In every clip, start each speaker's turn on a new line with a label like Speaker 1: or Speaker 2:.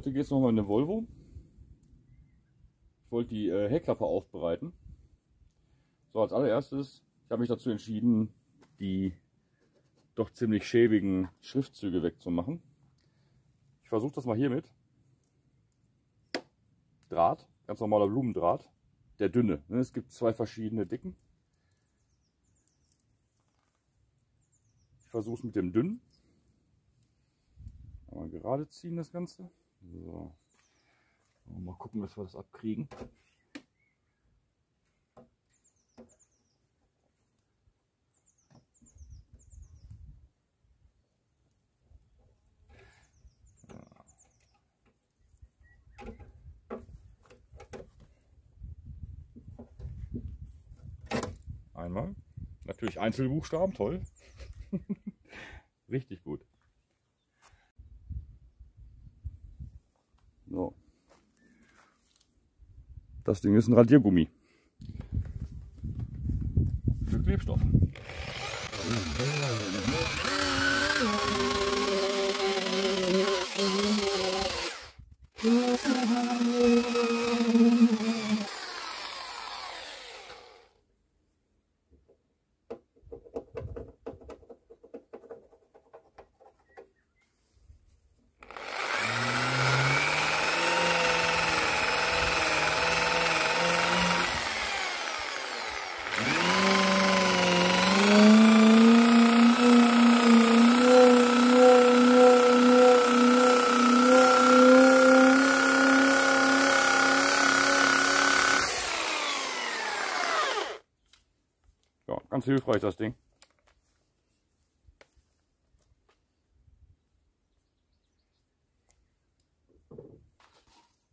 Speaker 1: heute geht es nochmal in den Volvo. Ich wollte die äh, Heckklappe aufbereiten. So, als allererstes, ich habe mich dazu entschieden, die doch ziemlich schäbigen Schriftzüge wegzumachen. Ich versuche das mal hiermit. Draht, ganz normaler Blumendraht, der dünne. Ne? Es gibt zwei verschiedene Dicken. Ich versuche es mit dem dünnen. Mal gerade ziehen das Ganze. So. Mal gucken, dass wir das abkriegen. Einmal. Natürlich Einzelbuchstaben, toll. Richtig gut. So. Das Ding ist ein Radiergummi. Für Klebstoff. Ja, ganz hilfreich das Ding.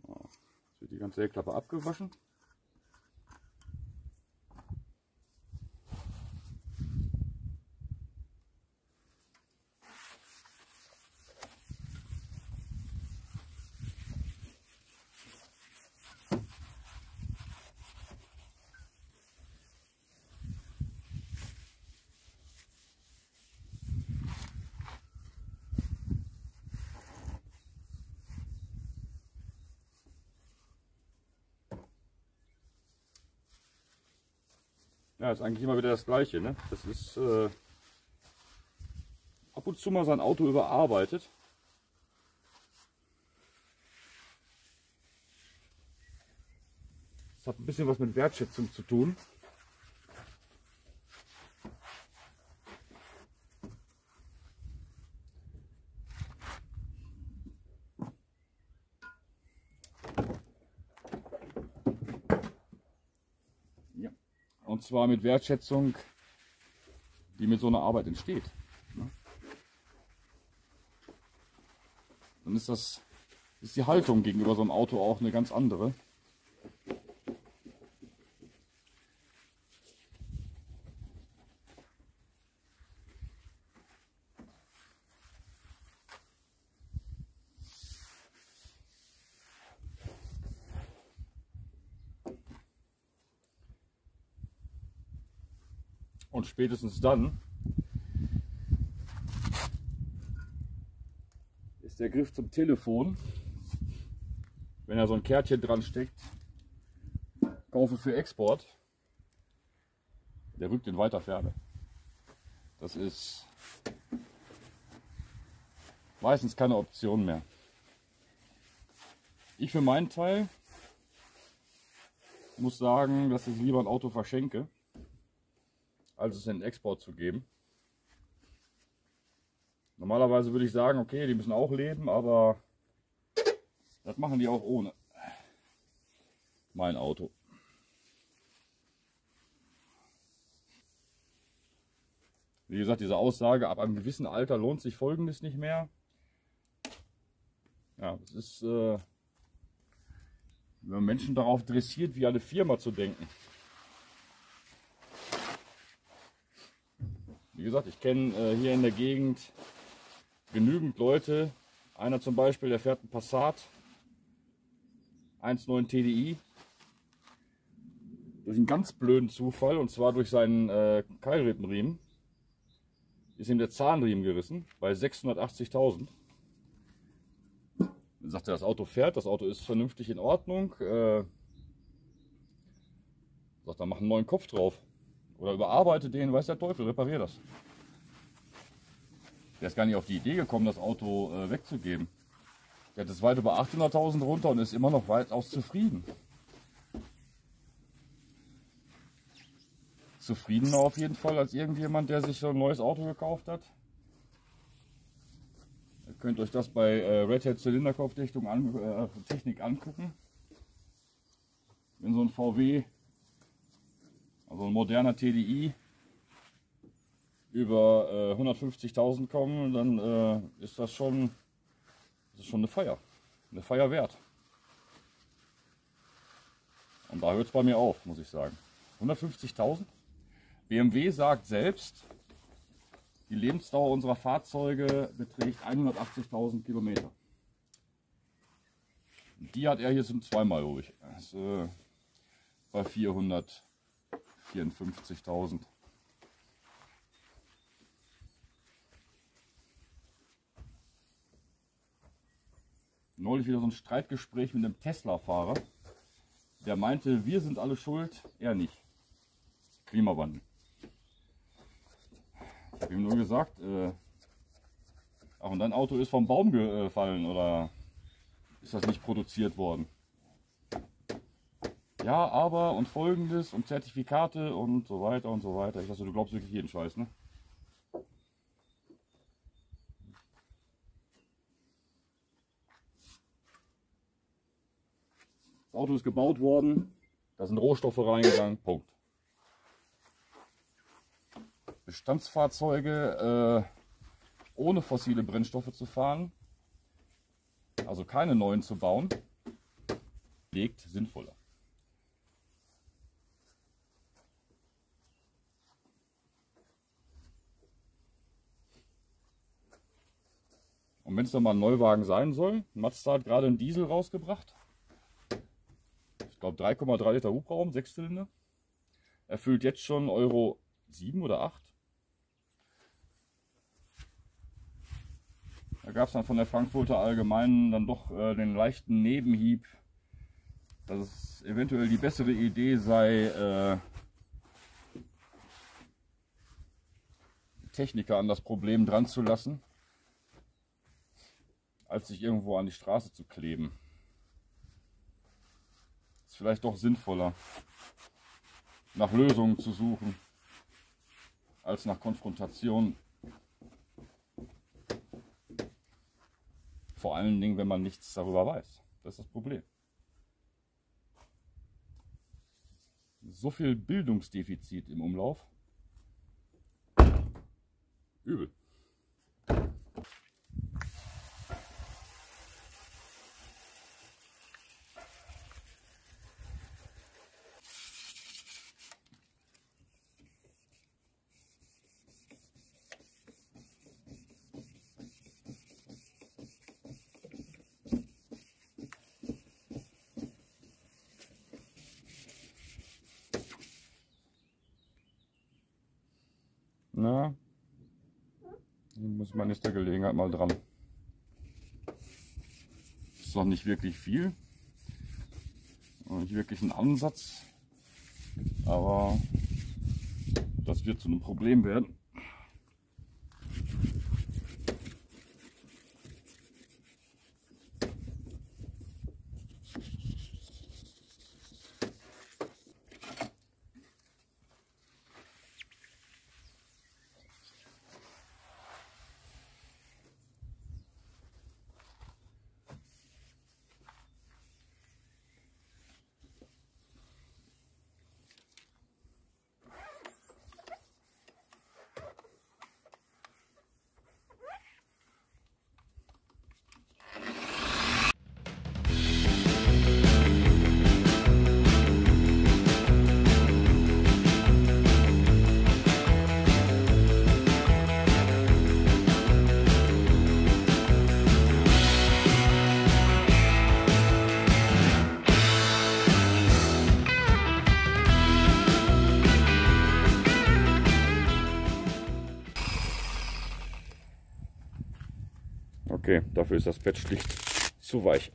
Speaker 1: Jetzt wird die ganze Hellklappe abgewaschen. Ja, ist eigentlich immer wieder das Gleiche. Ne? Das ist äh, ab und zu mal sein Auto überarbeitet. Das hat ein bisschen was mit Wertschätzung zu tun. Zwar mit Wertschätzung, die mit so einer Arbeit entsteht. ne? Dann ist das ist die Haltung gegenüber so einem Auto auch eine ganz andere. Und spätestens dann ist der Griff zum Telefon, wenn da so ein Kärtchen dran steckt, kaufe für Export, der rückt in weiter Ferne. Das ist meistens keine Option mehr. Ich für meinen Teil muss sagen, dass ich lieber ein Auto verschenke als es in Export zu geben. Normalerweise würde ich sagen, okay, die müssen auch leben, aber das machen die auch ohne mein Auto. Wie gesagt, diese Aussage, ab einem gewissen Alter lohnt sich Folgendes nicht mehr. Ja, das ist, äh, wenn man Menschen darauf dressiert, wie eine Firma zu denken. Wie gesagt, ich kenne äh, hier in der Gegend genügend Leute. Einer zum Beispiel, der fährt einen Passat 1.9 TDI. Durch einen ganz blöden Zufall, und zwar durch seinen äh, Keilrippenriemen, ist ihm der Zahnriemen gerissen bei 680.000. Dann sagt er, das Auto fährt, das Auto ist vernünftig in Ordnung. Äh, sagt er, mach einen neuen Kopf drauf. Oder überarbeite den, weiß der Teufel, reparier das. Der ist gar nicht auf die Idee gekommen, das Auto äh, wegzugeben. Der hat es weit über 800.000 runter und ist immer noch weitaus zufrieden. Zufriedener auf jeden Fall als irgendjemand, der sich so ein neues Auto gekauft hat. Ihr könnt euch das bei äh, Red Hat Zylinderkopfdichtung an, äh, Technik angucken. Wenn so ein VW, also ein moderner TDI, über äh, 150.000 kommen, dann äh, ist das schon, das ist schon eine Feier. Eine Feier wert. Und da hört es bei mir auf, muss ich sagen. 150.000? BMW sagt selbst, die Lebensdauer unserer Fahrzeuge beträgt 180.000 Kilometer. Die hat er hier zum zweimal ruhig. Also äh, bei 400 54.000. Neulich wieder so ein Streitgespräch mit einem Tesla-Fahrer, der meinte, wir sind alle schuld, er nicht. Klimawandel. Ich habe ihm nur gesagt, äh, ach und dein Auto ist vom Baum gefallen äh, oder ist das nicht produziert worden? Ja, aber und folgendes und Zertifikate und so weiter und so weiter. Ich dachte, du glaubst wirklich jeden Scheiß, ne? Das Auto ist gebaut worden, da sind Rohstoffe reingegangen, Punkt. Bestandsfahrzeuge äh, ohne fossile Brennstoffe zu fahren, also keine neuen zu bauen, legt sinnvoller. Und wenn es dann mal ein Neuwagen sein soll, Mazda hat gerade einen Diesel rausgebracht. Ich glaube 3,3 Liter Hubraum, Sechszylinder. Erfüllt jetzt schon Euro 7 oder 8. Da gab es dann von der Frankfurter Allgemeinen dann doch äh, den leichten Nebenhieb, dass es eventuell die bessere Idee sei, äh, Techniker an das Problem dran zu lassen, als sich irgendwo an die Straße zu kleben. Ist vielleicht doch sinnvoller, nach Lösungen zu suchen, als nach Konfrontation. Vor allen Dingen, wenn man nichts darüber weiß. Das ist das Problem. So viel Bildungsdefizit im Umlauf. Übel. Na, hier muss man nächster Gelegenheit mal dran. Ist noch nicht wirklich viel. Nicht wirklich ein Ansatz. Aber das wird zu einem Problem werden. Dafür ist das Bett schlicht zu weich.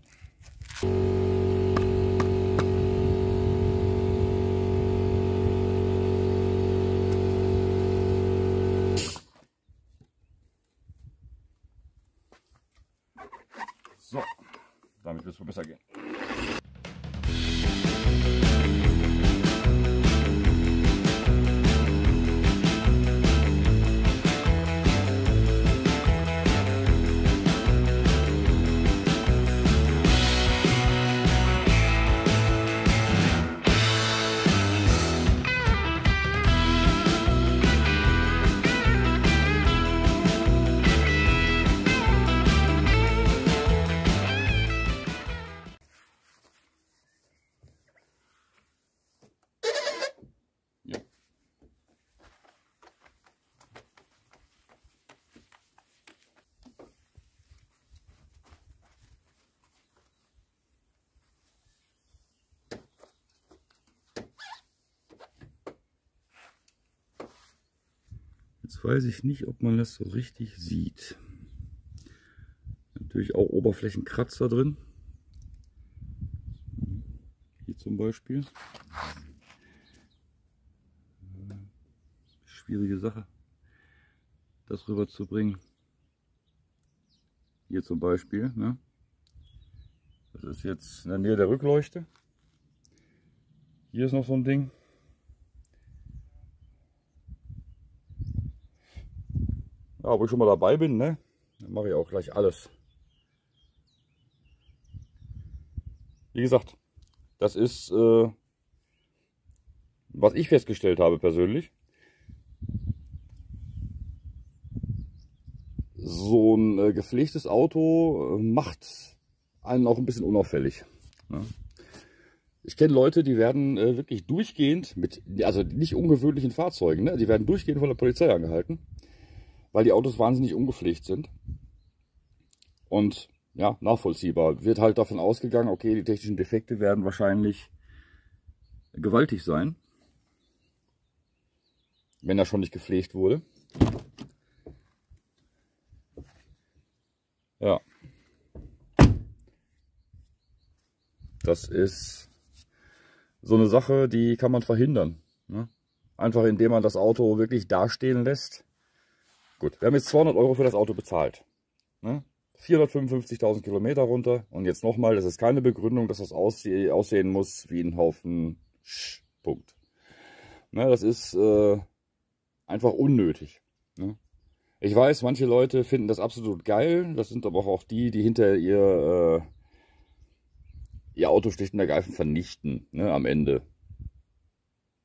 Speaker 1: Jetzt weiß ich nicht, ob man das so richtig sieht. Natürlich auch Oberflächenkratzer drin. Hier zum Beispiel. schwierige Sache, das rüber zu bringen. Hier zum Beispiel. Ne? Das ist jetzt in der Nähe der Rückleuchte. Hier ist noch so ein Ding. Ja, wo ich schon mal dabei bin, ne? dann mache ich auch gleich alles. Wie gesagt, das ist, äh, was ich festgestellt habe persönlich. so ein äh, gepflegtes Auto äh, macht einen auch ein bisschen unauffällig. Ne? Ich kenne Leute, die werden äh, wirklich durchgehend mit, also nicht ungewöhnlichen Fahrzeugen, ne? die werden durchgehend von der Polizei angehalten, weil die Autos wahnsinnig ungepflegt sind. Und ja, nachvollziehbar. Wird halt davon ausgegangen, okay, die technischen Defekte werden wahrscheinlich gewaltig sein, wenn er schon nicht gepflegt wurde. Ja. Das ist so eine Sache, die kann man verhindern. Ne? Einfach indem man das Auto wirklich dastehen lässt. Gut, wir haben jetzt 200 Euro für das Auto bezahlt. Ne? 455.000 Kilometer runter. Und jetzt nochmal, das ist keine Begründung, dass das ausseh aussehen muss wie ein Haufen Sch Punkt. Ne, das ist äh, einfach unnötig. Ne? Ich weiß, manche Leute finden das absolut geil. Das sind aber auch die, die hinter ihr, äh, ihr Auto schlicht und ergreifend vernichten ne, am Ende.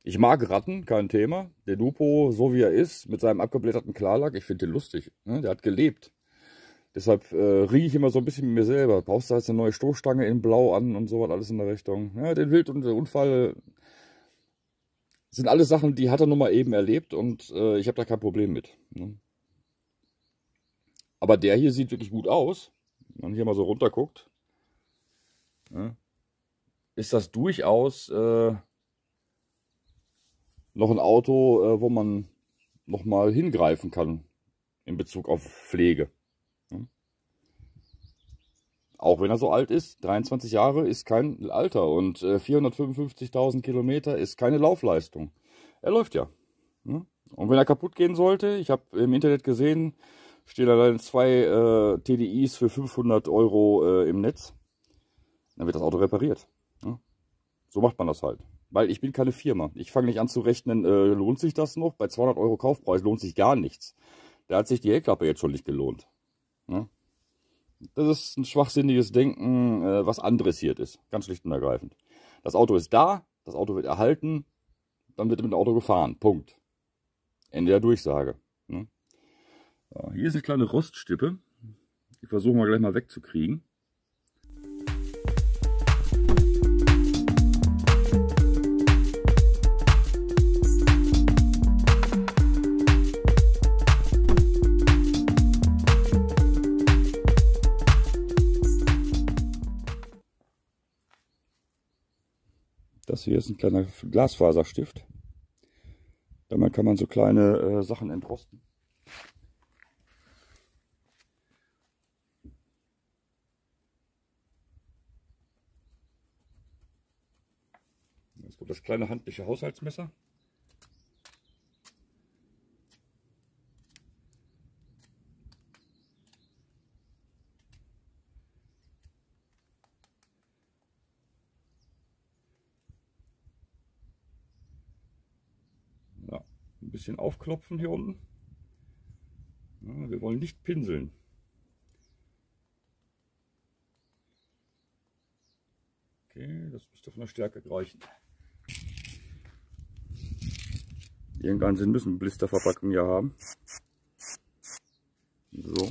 Speaker 1: Ich mag Ratten, kein Thema. Der Lupo, so wie er ist, mit seinem abgeblätterten Klarlack, ich finde den lustig. Ne? Der hat gelebt. Deshalb äh, rieche ich immer so ein bisschen mit mir selber. Brauchst du jetzt eine neue Stoßstange in Blau an und so was alles in der Richtung. Ja, den Wild und der Unfall sind alles Sachen, die hat er nun mal eben erlebt und äh, ich habe da kein Problem mit. Ne? Aber der hier sieht wirklich gut aus. Wenn man hier mal so runter guckt, ja, ist das durchaus äh, noch ein Auto, äh, wo man noch mal hingreifen kann in Bezug auf Pflege. Ja. Auch wenn er so alt ist, 23 Jahre ist kein Alter und äh, 455.000 Kilometer ist keine Laufleistung. Er läuft ja. ja. Und wenn er kaputt gehen sollte, ich habe im Internet gesehen, stehen allein zwei äh, TDIs für 500 Euro äh, im Netz. Dann wird das Auto repariert. Ja? So macht man das halt. Weil ich bin keine Firma. Ich fange nicht an zu rechnen, äh, lohnt sich das noch? Bei 200 Euro Kaufpreis lohnt sich gar nichts. Da hat sich die Heckklappe jetzt schon nicht gelohnt. Ja? Das ist ein schwachsinniges Denken, äh, was andressiert ist. Ganz schlicht und ergreifend. Das Auto ist da, das Auto wird erhalten, dann wird mit dem Auto gefahren. Punkt. Ende der Durchsage. Ne? So, hier ist eine kleine Roststippe. Die versuchen wir gleich mal wegzukriegen. hier ist ein kleiner Glasfaserstift. Damit kann man so kleine äh, Sachen entrosten. Jetzt kommt das kleine handliche Haushaltsmesser. Bisschen aufklopfen hier unten. Ja, wir wollen nicht pinseln. Okay, das müsste von der Stärke reichen. Irgendeinen Sinn müssen Blisterverpackungen ja haben. So.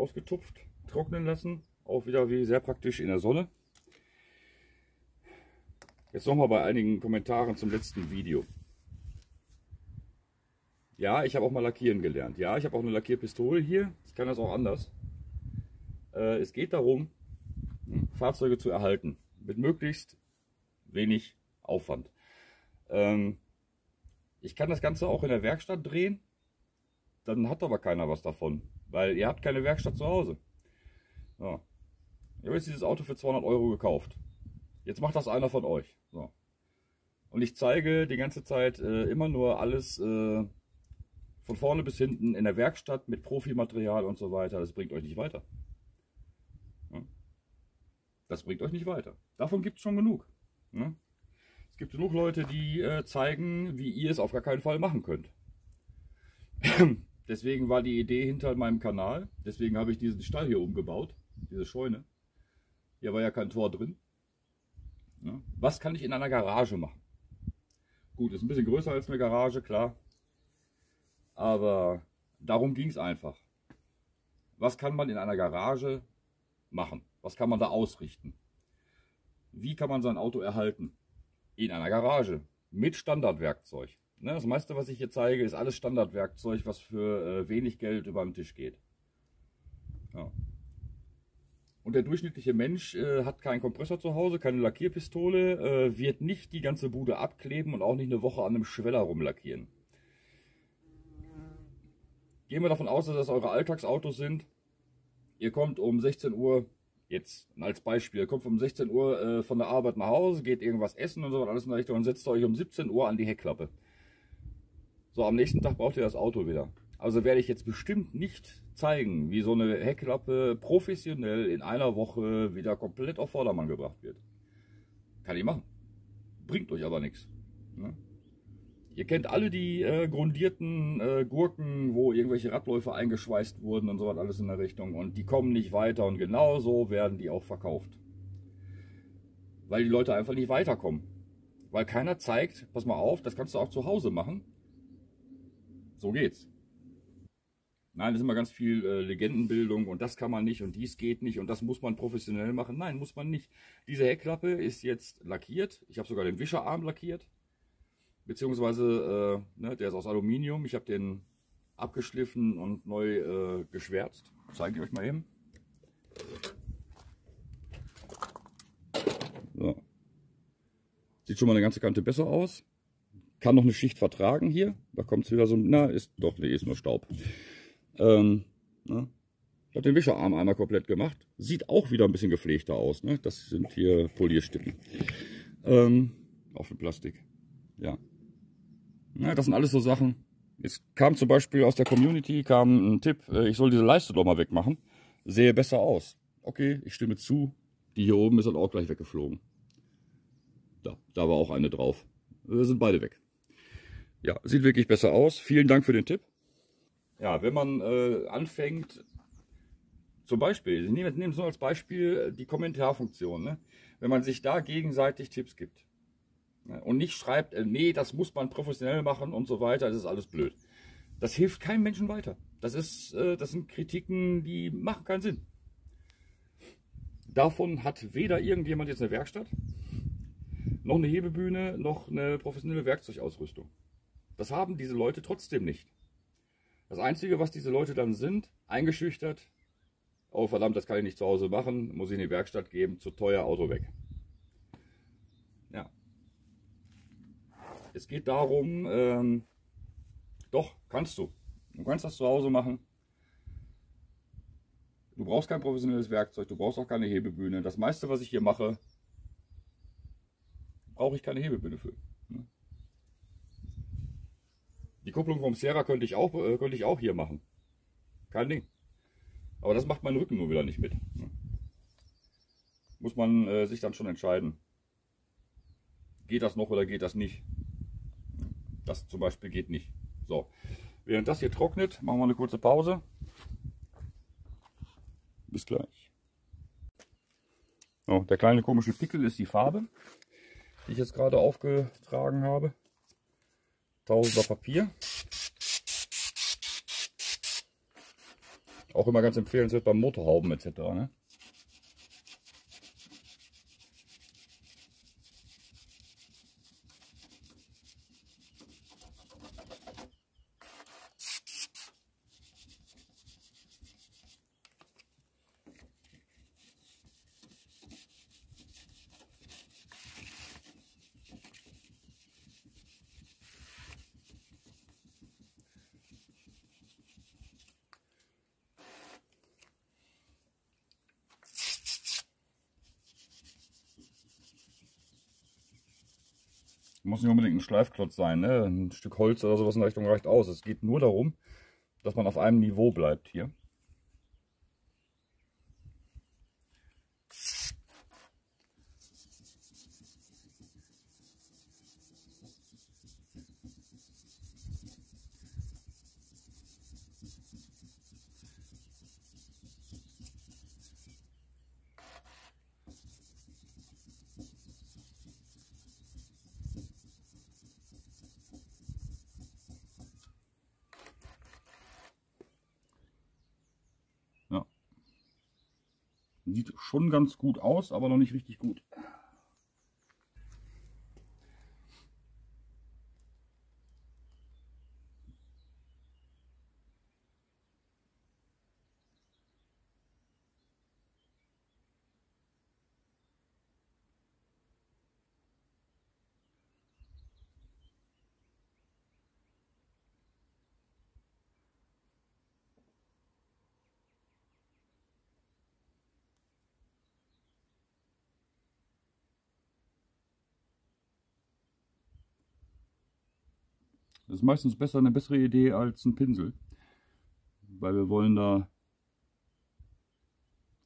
Speaker 1: Ausgetupft, trocknen lassen. Auch wieder wie sehr praktisch in der Sonne. Jetzt nochmal bei einigen Kommentaren zum letzten Video. Ja, ich habe auch mal lackieren gelernt. Ja, ich habe auch eine Lackierpistole hier. Ich kann das auch anders. Äh, es geht darum, hm, Fahrzeuge zu erhalten. Mit möglichst wenig Aufwand. Ähm, ich kann das Ganze auch in der Werkstatt drehen dann hat aber keiner was davon, weil ihr habt keine Werkstatt zu Hause. Ja. Ich habe jetzt dieses Auto für 200 Euro gekauft. Jetzt macht das einer von euch. So. Und ich zeige die ganze Zeit äh, immer nur alles äh, von vorne bis hinten in der Werkstatt mit Profimaterial und so weiter. Das bringt euch nicht weiter. Ja. Das bringt euch nicht weiter. Davon gibt es schon genug. Ja. Es gibt genug Leute, die äh, zeigen, wie ihr es auf gar keinen Fall machen könnt. Deswegen war die Idee hinter meinem Kanal. Deswegen habe ich diesen Stall hier umgebaut, diese Scheune. Hier war ja kein Tor drin. Ja. Was kann ich in einer Garage machen? Gut, ist ein bisschen größer als eine Garage, klar. Aber darum ging es einfach. Was kann man in einer Garage machen? Was kann man da ausrichten? Wie kann man sein Auto erhalten? In einer Garage mit Standardwerkzeug. Ne, das meiste, was ich hier zeige, ist alles Standardwerkzeug, was für äh, wenig Geld über den Tisch geht. Ja. Und der durchschnittliche Mensch äh, hat keinen Kompressor zu Hause, keine Lackierpistole, äh, wird nicht die ganze Bude abkleben und auch nicht eine Woche an einem Schweller rumlackieren. Gehen wir davon aus, dass das eure Alltagsautos sind. Ihr kommt um 16 Uhr, jetzt als Beispiel, kommt um 16 Uhr äh, von der Arbeit nach Hause, geht irgendwas essen und so alles in der Richtung und setzt euch um 17 Uhr an die Heckklappe. So, am nächsten Tag braucht ihr das Auto wieder. Also werde ich jetzt bestimmt nicht zeigen, wie so eine Heckklappe professionell in einer Woche wieder komplett auf Vordermann gebracht wird. Kann ich machen. Bringt euch aber nichts. Ne? Ihr kennt alle die äh, grundierten äh, Gurken, wo irgendwelche Radläufe eingeschweißt wurden und so was alles in der Richtung. Und die kommen nicht weiter und genauso werden die auch verkauft. Weil die Leute einfach nicht weiterkommen. Weil keiner zeigt, pass mal auf, das kannst du auch zu Hause machen. So geht's. Nein, das ist immer ganz viel äh, Legendenbildung und das kann man nicht und dies geht nicht und das muss man professionell machen. Nein, muss man nicht. Diese Heckklappe ist jetzt lackiert. Ich habe sogar den Wischerarm lackiert. Beziehungsweise, äh, ne, der ist aus Aluminium. Ich habe den abgeschliffen und neu äh, geschwärzt. Zeige ich euch mal eben. So. Sieht schon mal eine ganze Kante besser aus. Kann noch eine Schicht vertragen hier. Da kommt es wieder so, na, ist doch, nee, ist nur Staub. Ähm, ne? Ich habe den Wischerarm einmal komplett gemacht. Sieht auch wieder ein bisschen gepflegter aus. Ne? Das sind hier Polierstippen. Ähm, auf dem Plastik. Ja. Na, das sind alles so Sachen. Es kam zum Beispiel aus der Community kam ein Tipp, äh, ich soll diese Leiste doch mal wegmachen. Sehe besser aus. Okay, ich stimme zu. Die hier oben ist dann auch gleich weggeflogen. Da, da war auch eine drauf. Wir sind beide weg. Ja, sieht wirklich besser aus. Vielen Dank für den Tipp. Ja, wenn man äh, anfängt, zum Beispiel, ich nehme es nur als Beispiel die Kommentarfunktion, ne? wenn man sich da gegenseitig Tipps gibt. Und nicht schreibt, äh, nee, das muss man professionell machen und so weiter, das ist alles blöd. Das hilft keinem Menschen weiter. Das, ist, äh, das sind Kritiken, die machen keinen Sinn. Davon hat weder irgendjemand jetzt eine Werkstatt, noch eine Hebebühne, noch eine professionelle Werkzeugausrüstung. Das haben diese Leute trotzdem nicht. Das Einzige, was diese Leute dann sind, eingeschüchtert, oh verdammt, das kann ich nicht zu Hause machen, muss ich in die Werkstatt geben, zu teuer, Auto weg. Ja. Es geht darum, ähm, doch, kannst du. Du kannst das zu Hause machen. Du brauchst kein professionelles Werkzeug, du brauchst auch keine Hebebühne. Das meiste, was ich hier mache, brauche ich keine Hebebühne für. Ne? Die Kupplung vom Sierra könnte ich auch, äh, könnte ich auch hier machen. Kein Ding. Aber das macht mein Rücken nur wieder nicht mit. Muss man äh, sich dann schon entscheiden. Geht das noch oder geht das nicht? Das zum Beispiel geht nicht. So, während das hier trocknet, machen wir eine kurze Pause. Bis gleich. So, der kleine komische Pickel ist die Farbe, die ich jetzt gerade aufgetragen habe. Tausender Papier. Auch immer ganz empfehlenswert beim Motorhauben etc. Ne? Muss nicht unbedingt ein Schleifklotz sein, ne? ein Stück Holz oder sowas in der Richtung reicht aus. Es geht nur darum, dass man auf einem Niveau bleibt hier. Sieht schon ganz gut aus, aber noch nicht richtig gut. Das ist meistens besser eine bessere Idee als ein Pinsel. Weil wir wollen da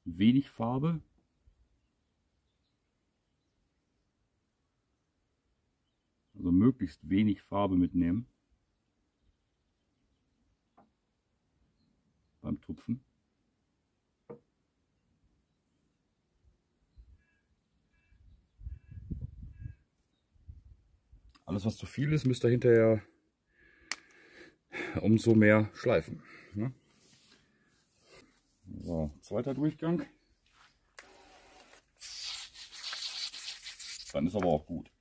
Speaker 1: wenig Farbe. Also möglichst wenig Farbe mitnehmen. Beim Tupfen. Alles was zu viel ist, müsst ihr hinterher umso mehr schleifen. Ne? So, zweiter Durchgang. Dann ist aber auch gut.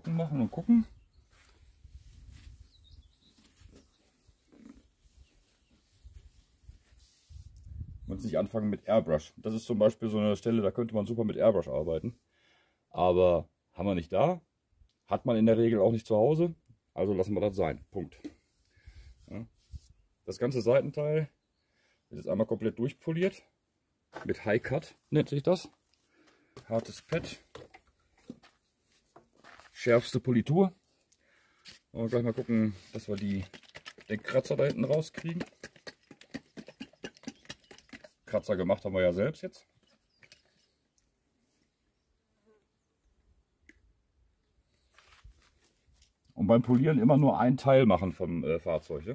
Speaker 1: Trocken machen und gucken. Man sich anfangen mit Airbrush. Das ist zum Beispiel so eine Stelle, da könnte man super mit Airbrush arbeiten. Aber haben wir nicht da. Hat man in der Regel auch nicht zu Hause. Also lassen wir das sein. Punkt. Das ganze Seitenteil jetzt einmal komplett durchpoliert. Mit High Cut nennt sich das. Hartes Pad. Schärfste Politur. Und gleich mal gucken, dass wir die, den Kratzer da hinten rauskriegen. Kratzer gemacht haben wir ja selbst jetzt. Und beim Polieren immer nur ein Teil machen vom äh, Fahrzeug. Ja?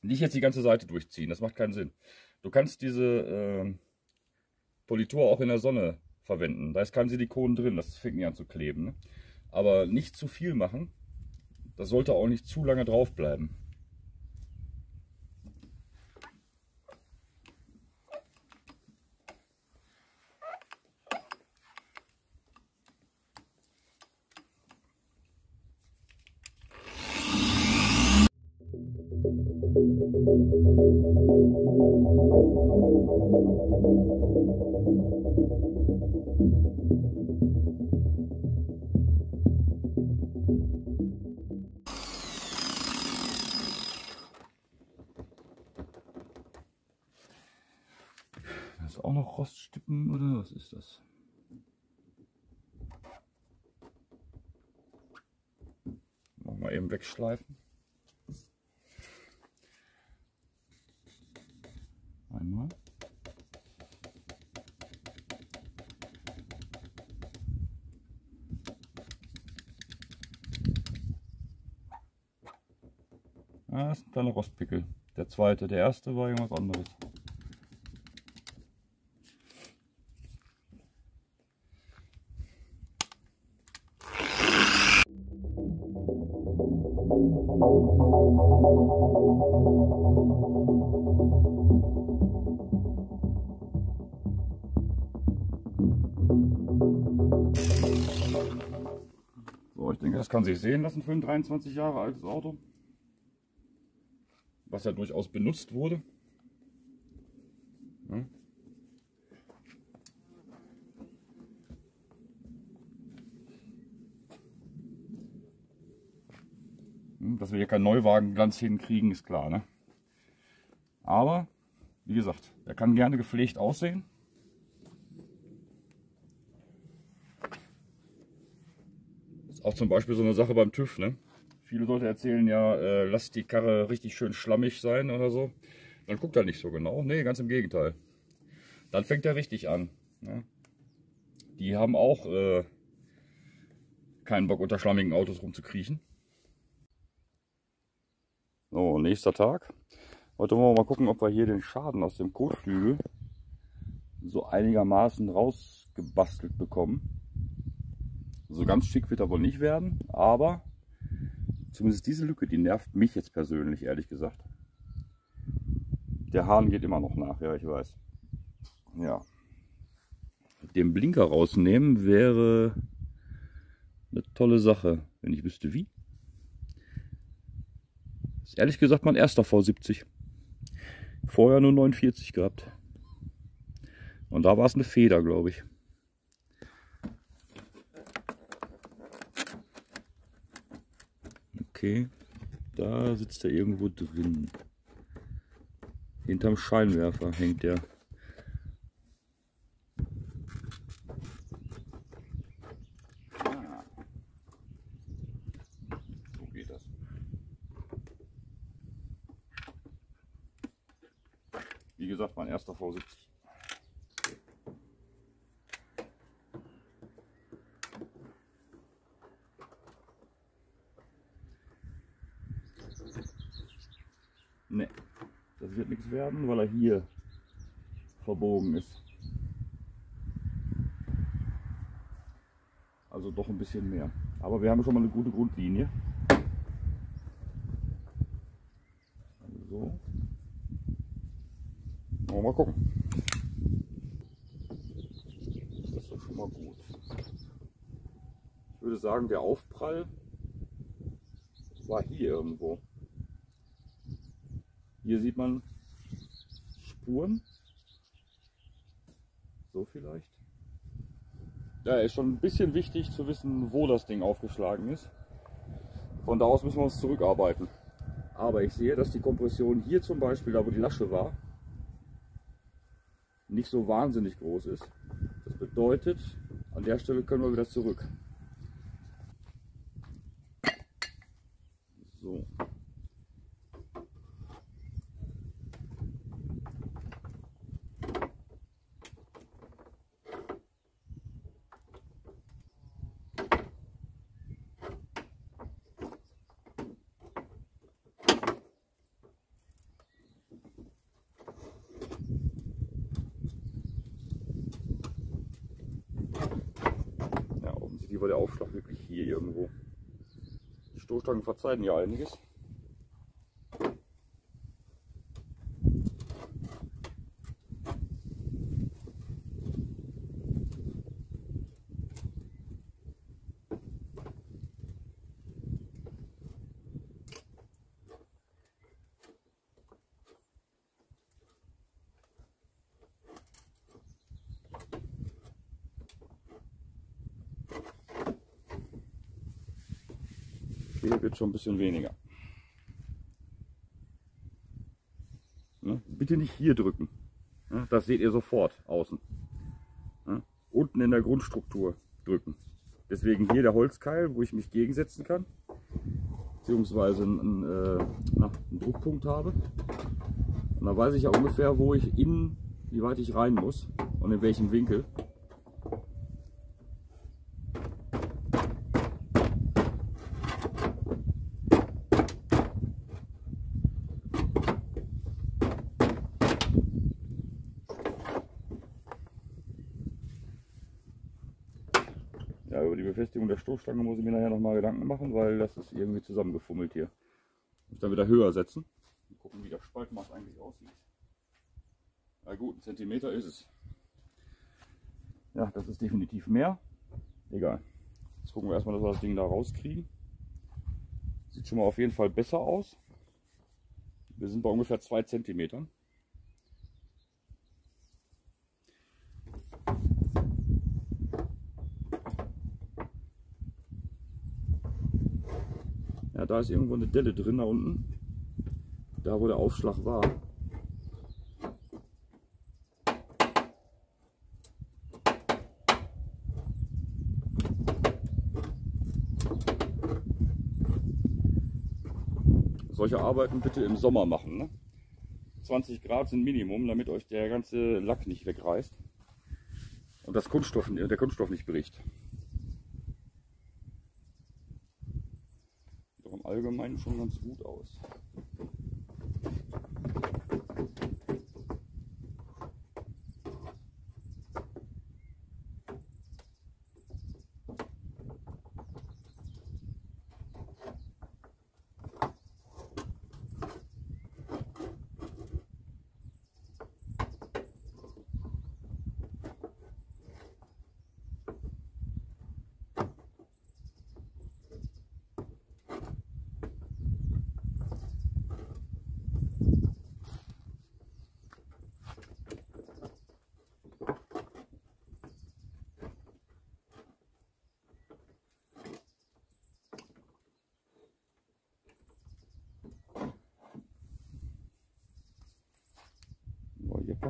Speaker 1: Nicht jetzt die ganze Seite durchziehen, das macht keinen Sinn. Du kannst diese äh, Politur auch in der Sonne verwenden. Da ist kein Silikon drin, das fängt nicht an zu kleben. Ne? Aber nicht zu viel machen. Das sollte auch nicht zu lange drauf bleiben. Wegschleifen. Einmal. Ah, das ist ein kleiner Rostpickel. Der zweite, der erste war irgendwas anderes. Sehen lassen für ein 23 Jahre altes Auto. Was ja durchaus benutzt wurde. Ja. Hm, Dass wir hier keinen Neuwagenglanz hinkriegen, ist klar. Ne? Aber, wie gesagt, er kann gerne gepflegt aussehen. Auch zum Beispiel so eine Sache beim TÜV. Ne? Viele Leute erzählen ja, äh, lass die Karre richtig schön schlammig sein oder so. Dann guckt er nicht so genau. Nee, ganz im Gegenteil. Dann fängt er richtig an. Ne? Die haben auch äh, keinen Bock unter schlammigen Autos rumzukriechen. So, nächster Tag. Heute wollen wir mal gucken, ob wir hier den Schaden aus dem Kotflügel so einigermaßen rausgebastelt bekommen. So ganz schick wird er wohl nicht werden, aber zumindest diese Lücke, die nervt mich jetzt persönlich, ehrlich gesagt. Der Hahn geht immer noch nach, ja, ich weiß. Ja. Den Blinker rausnehmen wäre eine tolle Sache, wenn ich wüsste wie. Ist ehrlich gesagt mein erster V70. Vorher nur 49 gehabt. Und da war es eine Feder, glaube ich. Okay, da sitzt er irgendwo drin. Hinterm Scheinwerfer hängt das. Wie gesagt, mein erster V70. Ne, das wird nichts werden, weil er hier verbogen ist. Also doch ein bisschen mehr. Aber wir haben schon mal eine gute Grundlinie. So. Also, mal gucken. Das ist doch schon mal gut. Ich würde sagen, der Aufprall war hier irgendwo. Hier sieht man Spuren. So vielleicht. Ja, ist schon ein bisschen wichtig zu wissen, wo das Ding aufgeschlagen ist. Von da aus müssen wir uns zurückarbeiten. Aber ich sehe, dass die Kompression hier zum Beispiel, da wo die Lasche war, nicht so wahnsinnig groß ist. Das bedeutet, an der Stelle können wir wieder zurück. So. war der Aufschlag wirklich hier irgendwo. Stoßstangen verzeihen ja einiges. Hier wird schon ein bisschen weniger. Ne? Bitte nicht hier drücken. Ne? Das seht ihr sofort außen. Ne? Unten in der Grundstruktur drücken. Deswegen hier der Holzkeil, wo ich mich gegensetzen kann. Beziehungsweise einen, äh, na, einen Druckpunkt habe. Und dann weiß ich ja ungefähr, wo ich innen, wie weit ich rein muss und in welchem Winkel. Ja, über die Befestigung der Stoßstange muss ich mir nachher nochmal Gedanken machen, weil das ist irgendwie zusammengefummelt hier. Muss dann wieder höher setzen. Und gucken, wie das Spaltmaß eigentlich aussieht. Na gut, ein Zentimeter ist es. Ja, das ist definitiv mehr. Egal. Jetzt gucken wir erstmal, dass wir das Ding da rauskriegen. Sieht schon mal auf jeden Fall besser aus. Wir sind bei ungefähr 2 Zentimetern. Ja, da ist irgendwo eine Delle drin da unten. Da wo der Aufschlag war. Solche Arbeiten bitte im Sommer machen. Ne? 20 Grad sind Minimum, damit euch der ganze Lack nicht wegreißt und das Kunststoff, der Kunststoff nicht bricht. Allgemeinen schon ganz gut aus.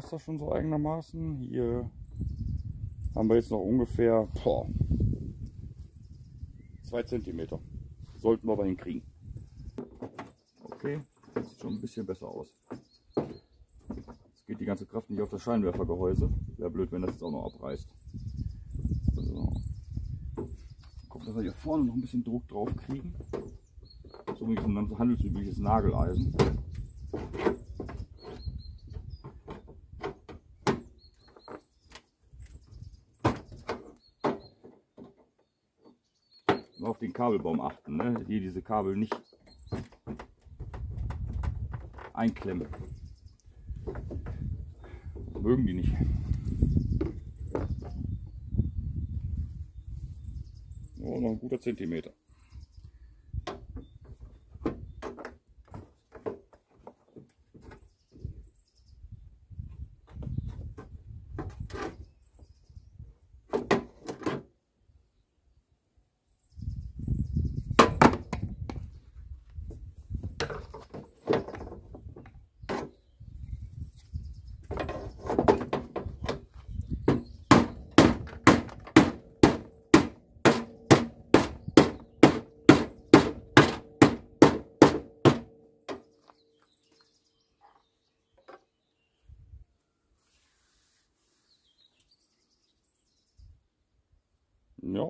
Speaker 1: Passt das schon so eigenermaßen. Hier haben wir jetzt noch ungefähr 2 cm. Sollten wir aber hinkriegen. Okay, das sieht schon ein bisschen besser aus. Jetzt geht die ganze Kraft nicht auf das Scheinwerfergehäuse. Wäre blöd, wenn das jetzt auch noch abreißt. So. Gucken, dass wir hier vorne noch ein bisschen Druck drauf kriegen. So wie ein ganz handelsübliches Nageleisen. auf den Kabelbaum achten. Ne? Hier diese Kabel nicht einklemmen. Mögen die nicht. Oh, noch ein guter Zentimeter.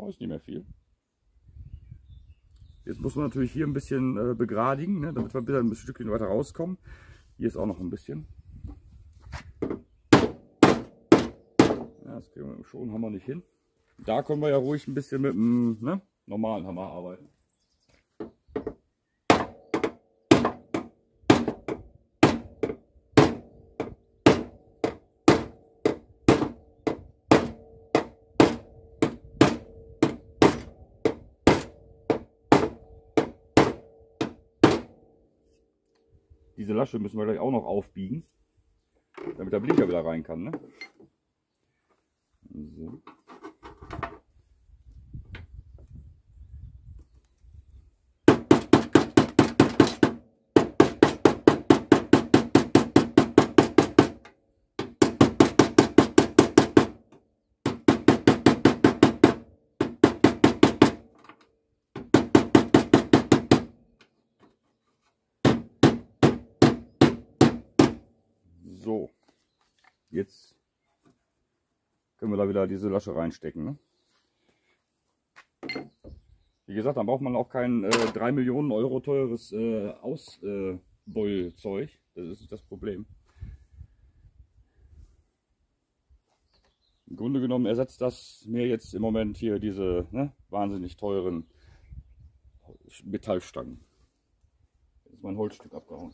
Speaker 1: Ist nicht mehr viel. Jetzt muss man natürlich hier ein bisschen äh, begradigen, ne, damit wir wieder ein Stückchen weiter rauskommen. Hier ist auch noch ein bisschen. Ja, das kriegen wir mit dem Schonhammer nicht hin. Da können wir ja ruhig ein bisschen mit dem ne, normalen Hammer arbeiten. Diese Lasche müssen wir gleich auch noch aufbiegen, damit der Blinker wieder rein kann. Ne? So. So, jetzt können wir da wieder diese Lasche reinstecken. Ne? Wie gesagt, dann braucht man auch kein äh, 3 Millionen Euro teures äh, Ausbeulzeug. Äh, das ist nicht das Problem. Im Grunde genommen ersetzt das mir jetzt im Moment hier diese ne, wahnsinnig teuren Metallstangen. Jetzt ist mein Holzstück abgehauen.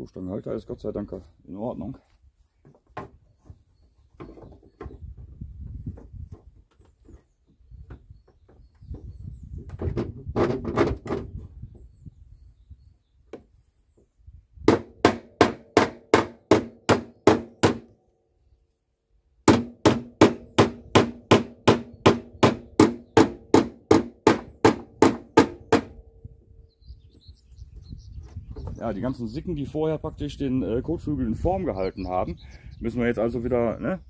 Speaker 1: Stoßstangenhalter ist Gott sei Dank in Ordnung. Die ganzen Sicken, die vorher praktisch den äh, Kotflügel in Form gehalten haben, müssen wir jetzt also wieder ne,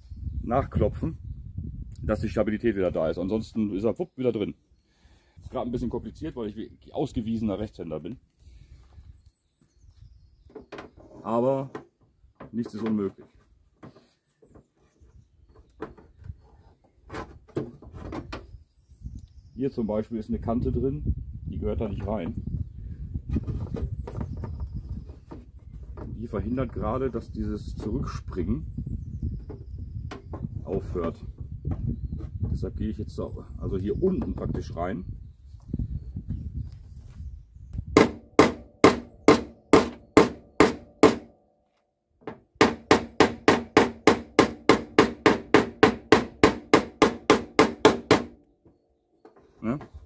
Speaker 1: nachklopfen, dass die Stabilität wieder da ist. Ansonsten ist er wupp, wieder drin. Ist gerade ein bisschen kompliziert, weil ich ausgewiesener Rechtshänder bin. Aber nichts ist unmöglich. Hier zum Beispiel ist eine Kante drin, die gehört da nicht rein. Verhindert gerade, dass dieses Zurückspringen aufhört. Deshalb gehe ich jetzt also hier unten praktisch rein.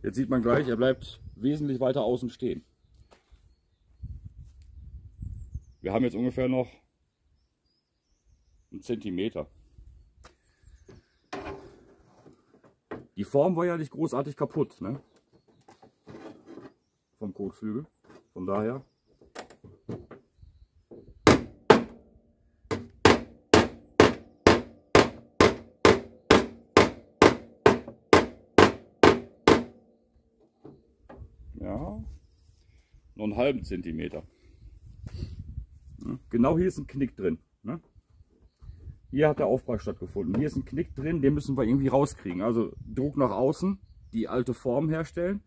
Speaker 1: Jetzt sieht man gleich, er bleibt wesentlich weiter außen stehen. Wir haben jetzt ungefähr noch einen Zentimeter. Die Form war ja nicht großartig kaputt, ne? Vom Kotflügel. Von daher. Ja, noch einen halben Zentimeter. Genau hier ist ein Knick drin. Ne? Hier hat der Aufprall stattgefunden. Hier ist ein Knick drin, den müssen wir irgendwie rauskriegen. Also Druck nach außen, die alte Form herstellen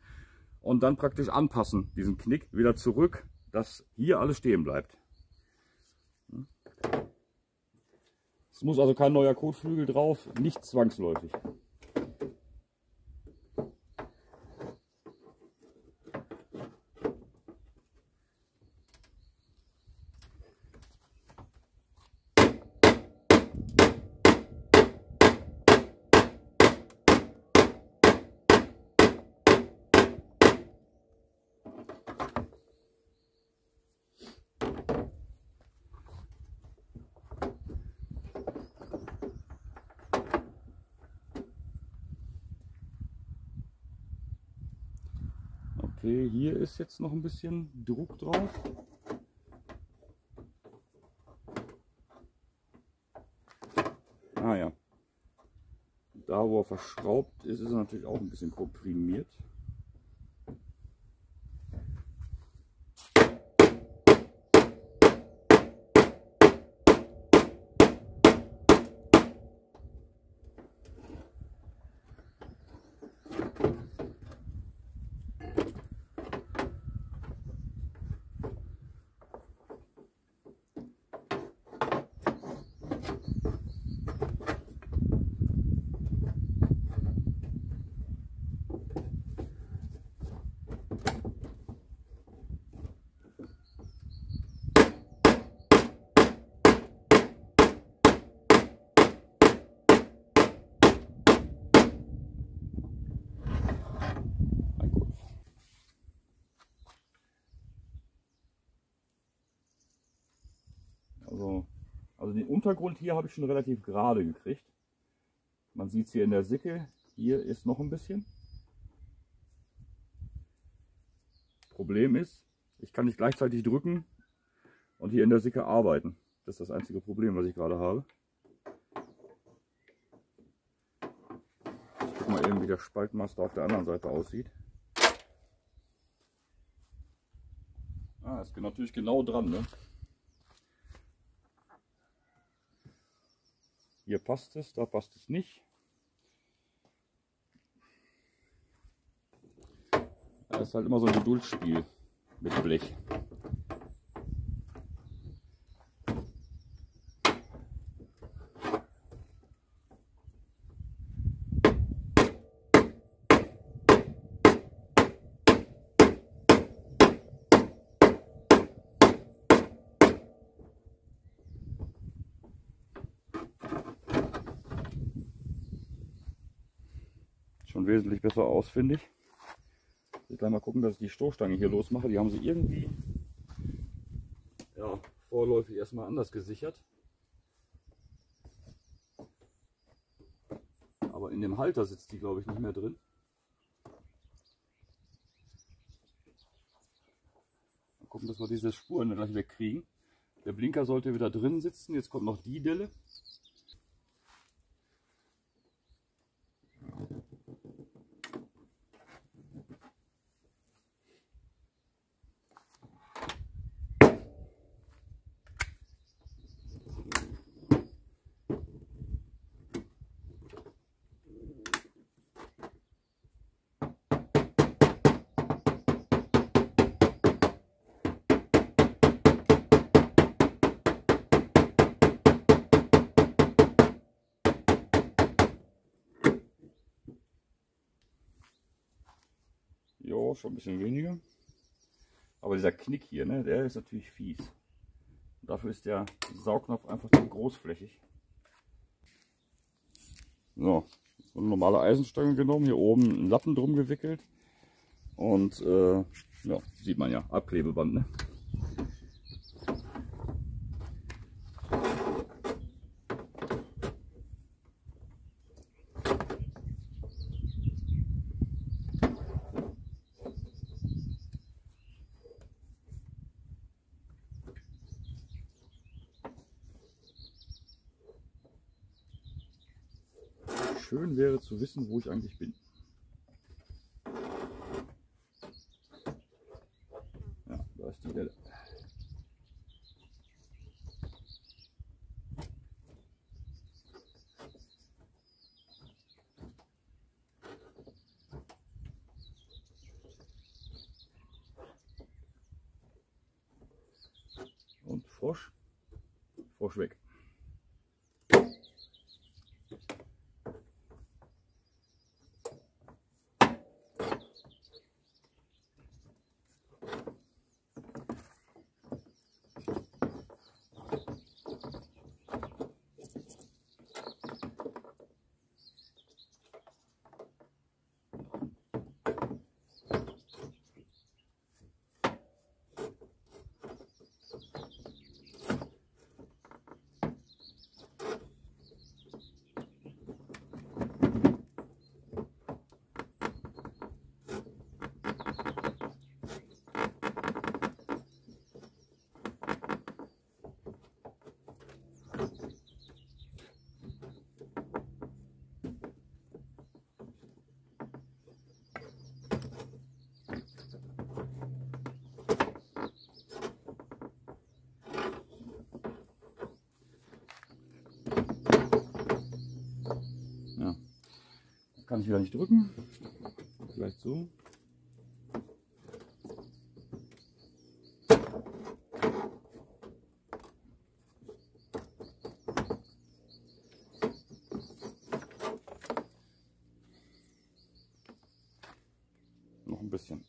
Speaker 1: und dann praktisch anpassen, diesen Knick wieder zurück, dass hier alles stehen bleibt. Es muss also kein neuer Kotflügel drauf, nicht zwangsläufig. Okay, hier ist jetzt noch ein bisschen Druck drauf. Ah ja. Da wo er verschraubt ist, ist er natürlich auch ein bisschen komprimiert. Ein Golf. Also, also den Untergrund hier habe ich schon relativ gerade gekriegt. Man sieht es hier in der Sicke. Hier ist noch ein bisschen. Problem ist, ich kann nicht gleichzeitig drücken und hier in der Sicke arbeiten. Das ist das einzige Problem, was ich gerade habe. Ich guck mal eben, wie der Spaltmaster auf der anderen Seite aussieht. Ah, ist natürlich genau dran, ne? Hier passt es, da passt es nicht. Das ist halt immer so ein Geduldsspiel mit Blech. Wesentlich besser aus, finde ich. Ich gleich mal gucken, dass ich die Stoßstange hier losmache. Die haben sie irgendwie ja, vorläufig erstmal anders gesichert. Aber in dem Halter sitzt die, glaube ich, nicht mehr drin. Mal gucken, dass wir diese Spuren gleich wegkriegen. Der Blinker sollte wieder drin sitzen. Jetzt kommt noch die Delle. Ja, schon ein bisschen weniger. Aber dieser Knick hier, ne, der ist natürlich fies. Dafür ist der Saugnapf einfach zu großflächig. So, jetzt eine normale Eisenstange genommen, hier oben einen Lappen drum gewickelt. Und äh, ja, sieht man ja, Abklebeband. Ne? Schön wäre wissen, wo ich eigentlich bin. Kann ich wieder nicht drücken. Vielleicht so. Noch ein bisschen.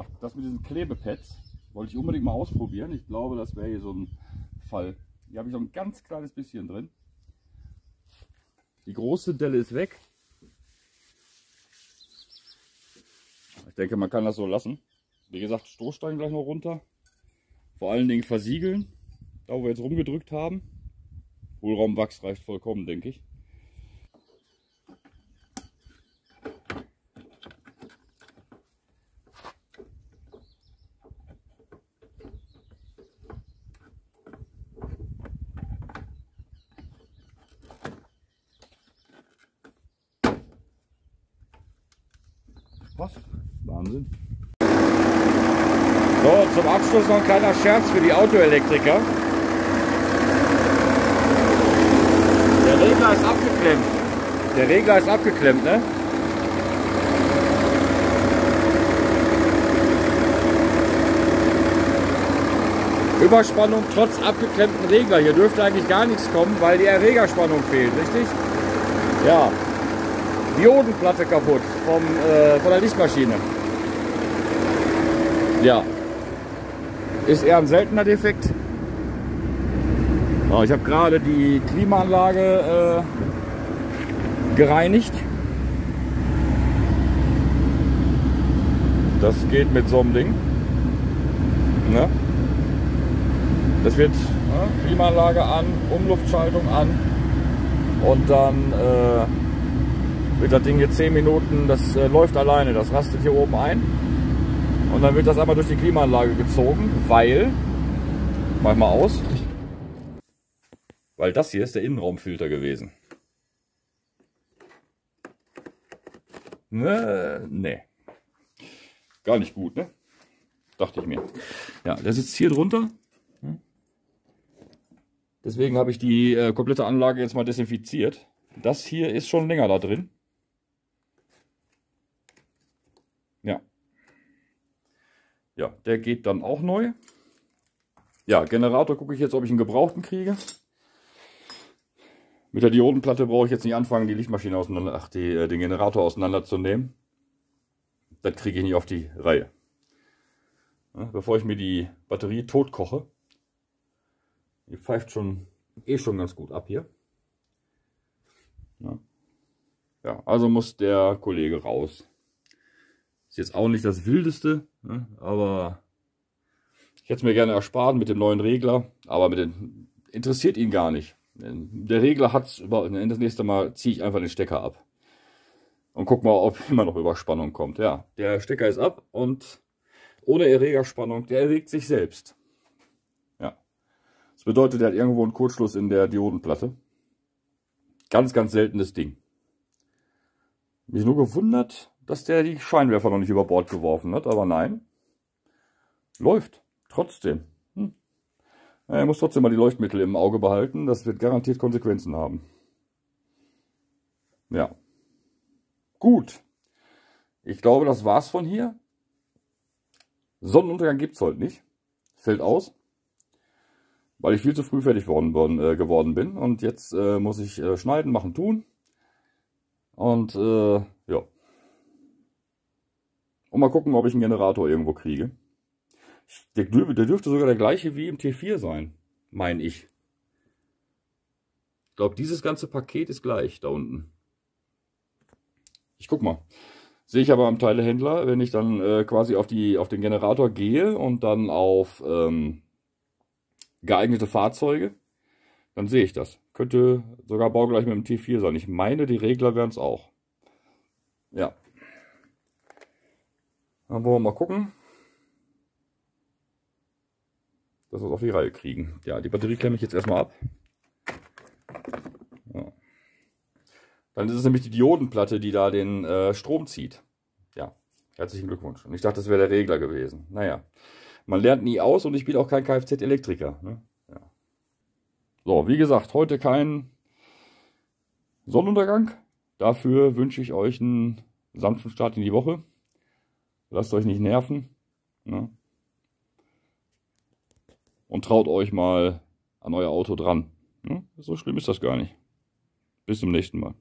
Speaker 1: Ja, das mit diesen Klebepads wollte ich unbedingt mal ausprobieren. Ich glaube, das wäre hier so ein Fall. Hier habe ich so ein ganz kleines bisschen drin. Die große Delle ist weg. Ich denke, man kann das so lassen. Wie gesagt, Stoßstein gleich noch runter. Vor allen Dingen versiegeln, da wo wir jetzt rumgedrückt haben. Hohlraumwachs reicht vollkommen, denke ich. Passt. Wahnsinn. So, noch ein kleiner Scherz für die Autoelektriker. Der Regler ist abgeklemmt. Der Regler ist abgeklemmt, ne? Überspannung trotz abgeklemmten Regler. Hier dürfte eigentlich gar nichts kommen, weil die Erregerspannung fehlt, richtig? Ja. Diodenplatte kaputt vom, äh, von der Lichtmaschine. Ja. Ist eher ein seltener Defekt. So, ich habe gerade die Klimaanlage äh, gereinigt. Das geht mit so einem Ding. Ne? Das wird ne, Klimaanlage an, Umluftschaltung an und dann äh, wird das Ding jetzt 10 Minuten, das äh, läuft alleine, das rastet hier oben ein und dann wird das einmal durch die Klimaanlage gezogen, weil, mach mal aus, weil das hier ist der Innenraumfilter gewesen. Ne, ne. Gar nicht gut, ne? Dachte ich mir. Ja, der sitzt hier drunter. Deswegen habe ich die äh, komplette Anlage jetzt mal desinfiziert. Das hier ist schon länger da drin. Ja, der geht dann auch neu. Ja, Generator gucke ich jetzt, ob ich einen gebrauchten kriege. Mit der Diodenplatte brauche ich jetzt nicht anfangen, die Lichtmaschine auseinander, ach, die, äh, den Generator auseinanderzunehmen. Das kriege ich nicht auf die Reihe. Ja, bevor ich mir die Batterie tot koche. Die pfeift schon eh schon ganz gut ab hier. Ja. ja, also muss der Kollege raus. Ist jetzt auch nicht das Wildeste? Aber ich hätte es mir gerne erspart mit dem neuen Regler, aber mit den, interessiert ihn gar nicht. Der Regler hat es, das nächste Mal ziehe ich einfach den Stecker ab. Und guck mal, ob immer noch Überspannung kommt. Ja, der Stecker ist ab und ohne Erregerspannung, der erregt sich selbst. Ja. Das bedeutet, er hat irgendwo einen Kurzschluss in der Diodenplatte. Ganz, ganz seltenes Ding. Mich nur gewundert, dass der die Scheinwerfer noch nicht über Bord geworfen hat, aber nein. Läuft. Trotzdem. Hm. Er muss trotzdem mal die Leuchtmittel im Auge behalten. Das wird garantiert Konsequenzen haben. Ja. Gut. Ich glaube, das war's von hier. Sonnenuntergang gibt's heute nicht. Fällt aus. Weil ich viel zu früh fertig worden, äh, geworden bin. Und jetzt äh, muss ich äh, schneiden, machen, tun. Und äh, ja. Und mal gucken, ob ich einen Generator irgendwo kriege. Der, der dürfte sogar der gleiche wie im T4 sein, meine ich. Ich glaube, dieses ganze Paket ist gleich da unten. Ich guck mal. Sehe ich aber am Teilehändler, wenn ich dann äh, quasi auf, die, auf den Generator gehe und dann auf ähm, geeignete Fahrzeuge, dann sehe ich das. Könnte sogar baugleich mit dem T4 sein. Ich meine, die Regler wären es auch. Ja. Dann wollen wir mal gucken, dass wir es auf die Reihe kriegen. Ja, die Batterie klemme ich jetzt erstmal ab. Ja. Dann ist es nämlich die Diodenplatte, die da den äh, Strom zieht. Ja, herzlichen Glückwunsch. Und ich dachte, das wäre der Regler gewesen. Naja, man lernt nie aus und ich bin auch kein Kfz-Elektriker. Ne? Ja. So, wie gesagt, heute kein Sonnenuntergang. Dafür wünsche ich euch einen sanften Start in die Woche. Lasst euch nicht nerven. Ne? Und traut euch mal an euer Auto dran. Ne? So schlimm ist das gar nicht. Bis zum nächsten Mal.